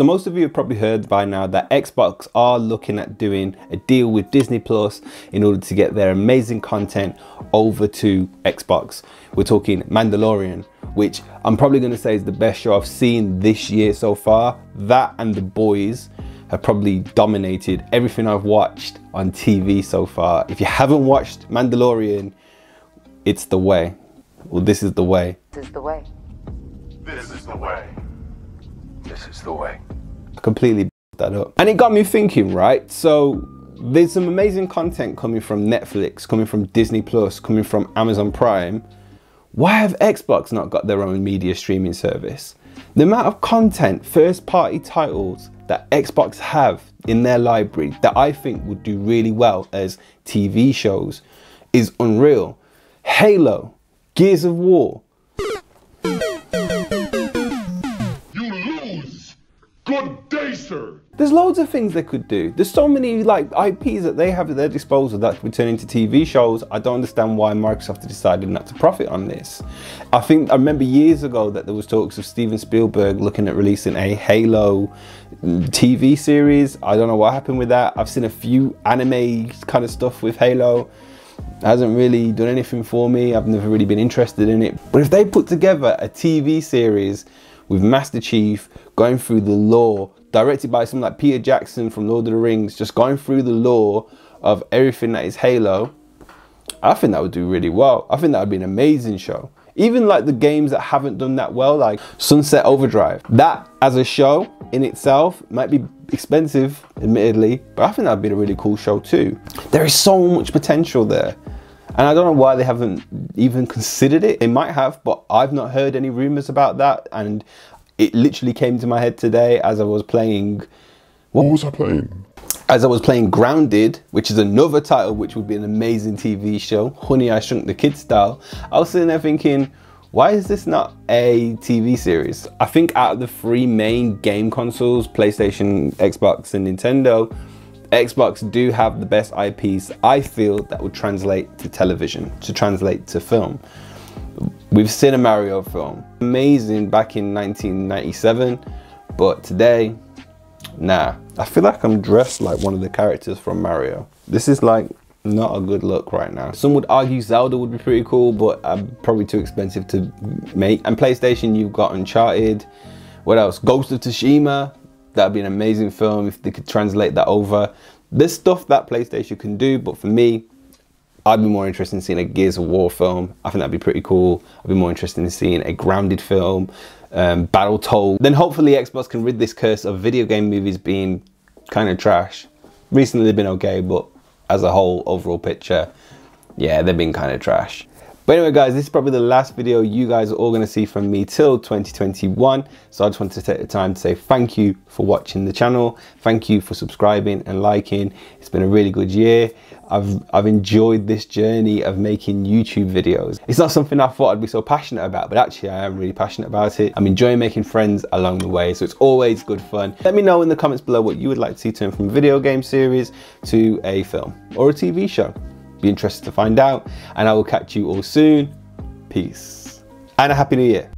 So most of you have probably heard by now that Xbox are looking at doing a deal with Disney Plus in order to get their amazing content over to Xbox. We're talking Mandalorian, which I'm probably going to say is the best show I've seen this year so far. That and The Boys have probably dominated everything I've watched on TV so far. If you haven't watched Mandalorian, it's the way. Well, this is the way. This is the way. This is the way. This is the way. I completely that up. And it got me thinking, right? So there's some amazing content coming from Netflix, coming from Disney Plus, coming from Amazon Prime. Why have Xbox not got their own media streaming service? The amount of content, first party titles that Xbox have in their library that I think would do really well as TV shows is unreal. Halo, Gears of War. Good day, sir. There's loads of things they could do. There's so many like IPs that they have at their disposal that could turn into TV shows. I don't understand why Microsoft decided not to profit on this. I think I remember years ago that there was talks of Steven Spielberg looking at releasing a Halo TV series. I don't know what happened with that. I've seen a few anime kind of stuff with Halo. Hasn't really done anything for me. I've never really been interested in it. But if they put together a TV series with Master Chief going through the lore, directed by someone like Peter Jackson from Lord of the Rings, just going through the lore of everything that is Halo, I think that would do really well. I think that would be an amazing show. Even like the games that haven't done that well, like Sunset Overdrive, that as a show in itself might be expensive, admittedly, but I think that would be a really cool show too. There is so much potential there. And I don't know why they haven't even considered it. They might have, but I've not heard any rumors about that. And it literally came to my head today as I was playing. What was I playing? As I was playing Grounded, which is another title which would be an amazing TV show, Honey, I Shrunk the Kid style. I was sitting there thinking, why is this not a TV series? I think out of the three main game consoles, PlayStation, Xbox, and Nintendo, Xbox do have the best IPs, I feel, that would translate to television, to translate to film. We've seen a Mario film, amazing back in 1997, but today, nah. I feel like I'm dressed like one of the characters from Mario. This is like not a good look right now. Some would argue Zelda would be pretty cool, but uh, probably too expensive to make. And PlayStation, you've got Uncharted. What else? Ghost of Tsushima. That'd be an amazing film if they could translate that over. There's stuff that PlayStation can do, but for me, I'd be more interested in seeing a Gears of War film. I think that'd be pretty cool. I'd be more interested in seeing a grounded film, um, Battletoad. Then hopefully Xbox can rid this curse of video game movies being kind of trash. Recently they've been okay, but as a whole overall picture, yeah, they've been kind of trash. But anyway, guys, this is probably the last video you guys are all going to see from me till 2021. So I just wanted to take the time to say thank you for watching the channel. Thank you for subscribing and liking. It's been a really good year. I've, I've enjoyed this journey of making YouTube videos. It's not something I thought I'd be so passionate about, but actually I am really passionate about it. I'm enjoying making friends along the way, so it's always good fun. Let me know in the comments below what you would like to see turn from a video game series to a film or a TV show. Be interested to find out, and I will catch you all soon. Peace. And a Happy New Year.